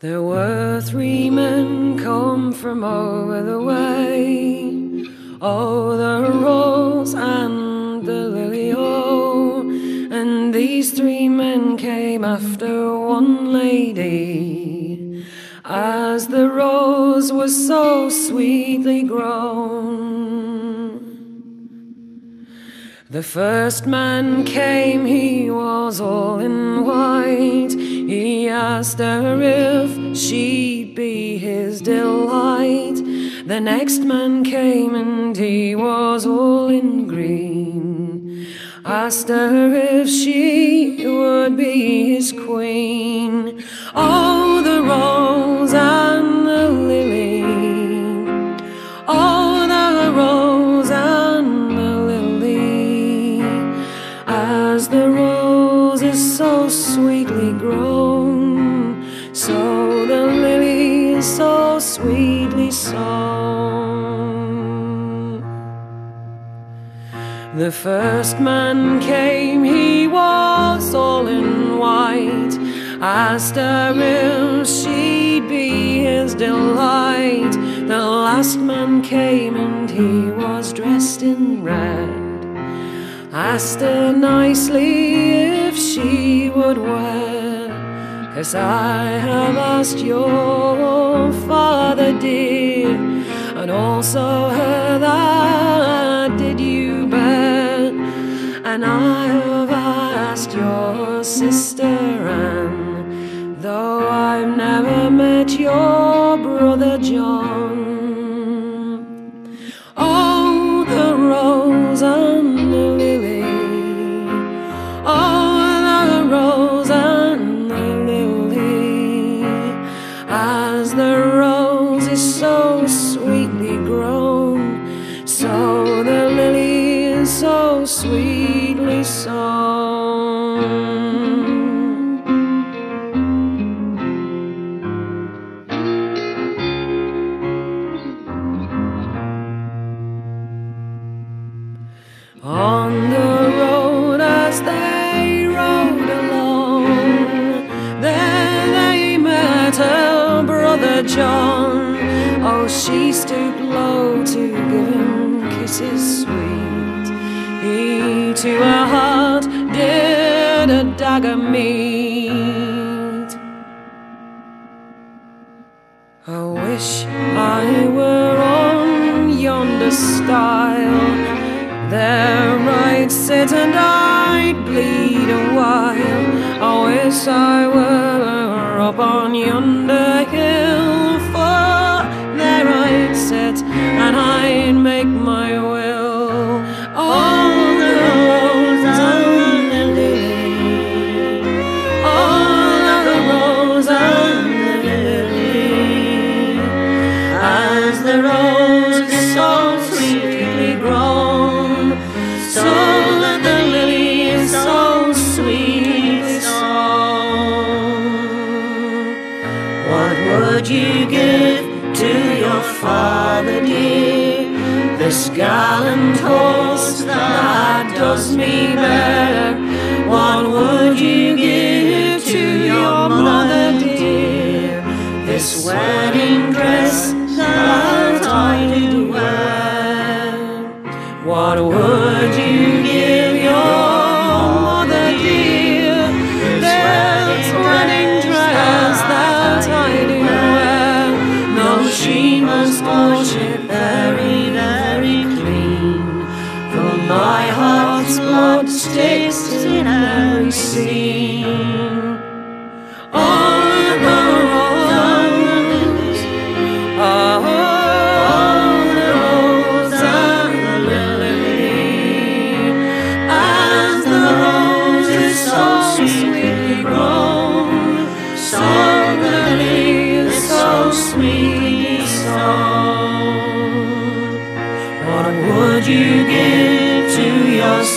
There were three men come from over the way. Oh, the rose and the lily, oh. And these three men came after one lady. As the rose was so sweetly grown. The first man came, he was all in white. He asked her if she'd be his delight. The next man came and he was all in green. Asked her if she would be his queen. Oh, the rose The first man came, he was all in white. Asked her if she'd be his delight. The last man came and he was dressed in red. Asked her nicely if she would wear. Cause I have asked your father, dear, and also her that And I have asked your sister Anne, though I've never met your brother John. Oh, so sweetly sown. On the road as they rode along, there they met her brother John. Oh, she stooped low to give him kisses sweet. He to her heart did a dagger meet. I wish I were on yonder stile. There I'd sit and I'd bleed a while. I wish I were up on yonder As the rose so sweetly grown, so that the lily is so sweetly sown. What would you give to your father, dear? This gallant horse that does me bear. What would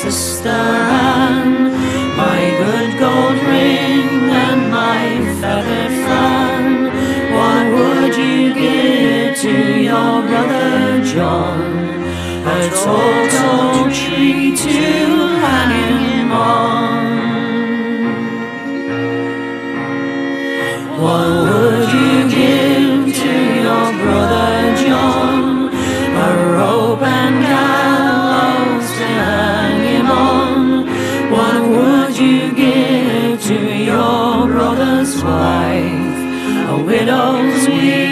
Anne? My good gold ring and my feathered fan. What would you give to your brother John? A tall, tall tree to hang him on. What widow's sweet